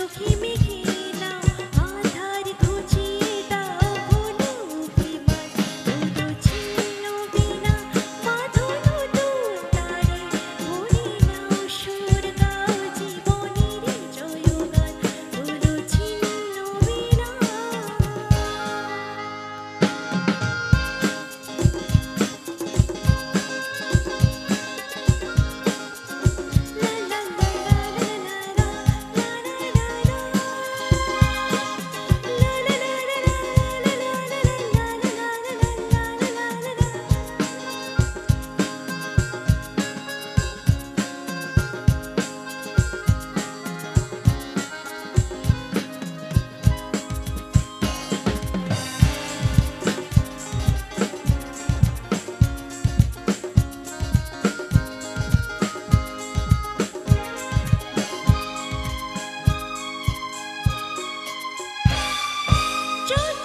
সুখী just